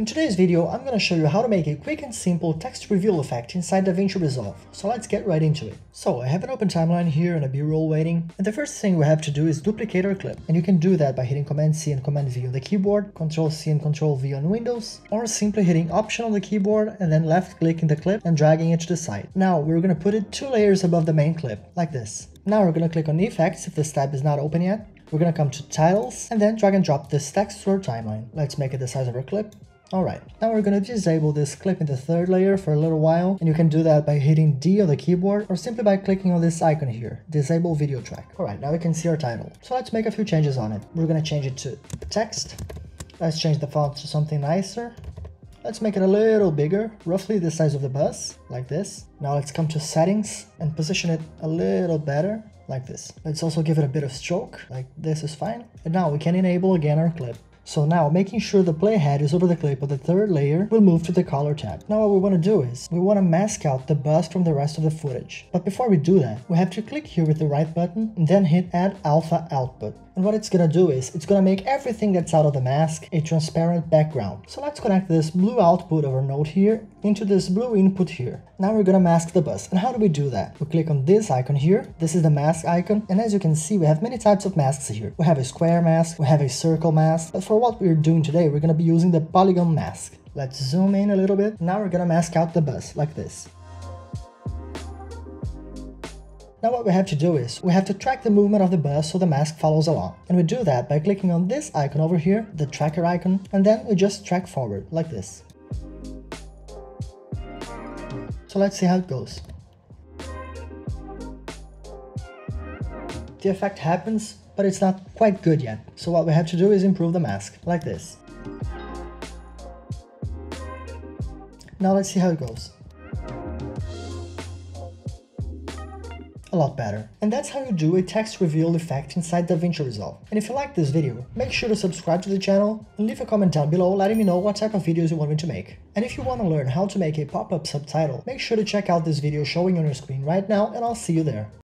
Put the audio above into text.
In today's video, I'm going to show you how to make a quick and simple text reveal effect inside DaVinci Resolve, so let's get right into it. So I have an open timeline here and a b-roll waiting, and the first thing we have to do is duplicate our clip, and you can do that by hitting Command C and Command V on the keyboard, Control C and Control V on Windows, or simply hitting Option on the keyboard and then left clicking the clip and dragging it to the side. Now we're going to put it two layers above the main clip, like this. Now we're going to click on Effects if this tab is not open yet, we're gonna come to titles and then drag and drop this text to our timeline. Let's make it the size of our clip. Alright, now we're gonna disable this clip in the third layer for a little while, and you can do that by hitting D on the keyboard or simply by clicking on this icon here, Disable Video Track. Alright, now we can see our title. So let's make a few changes on it. We're gonna change it to text. Let's change the font to something nicer. Let's make it a little bigger, roughly the size of the bus, like this. Now let's come to settings and position it a little better, like this. Let's also give it a bit of stroke, like this is fine. And now we can enable again our clip. So now, making sure the playhead is over the clip of the third layer, we'll move to the color tab. Now what we want to do is, we want to mask out the bus from the rest of the footage. But before we do that, we have to click here with the right button and then hit add alpha output. And what it's gonna do is, it's gonna make everything that's out of the mask a transparent background. So let's connect this blue output of our node here into this blue input here. Now we're gonna mask the bus. And how do we do that? We click on this icon here. This is the mask icon. And as you can see, we have many types of masks here. We have a square mask, we have a circle mask. But for what we're doing today, we're gonna be using the polygon mask. Let's zoom in a little bit. Now we're gonna mask out the bus like this. Now what we have to do is, we have to track the movement of the bus so the mask follows along. And we do that by clicking on this icon over here, the tracker icon, and then we just track forward, like this. So let's see how it goes. The effect happens, but it's not quite good yet. So what we have to do is improve the mask, like this. Now let's see how it goes. A lot better. And that's how you do a text reveal effect inside DaVinci Resolve. And if you like this video, make sure to subscribe to the channel and leave a comment down below letting me know what type of videos you want me to make. And if you want to learn how to make a pop-up subtitle, make sure to check out this video showing on your screen right now and I'll see you there.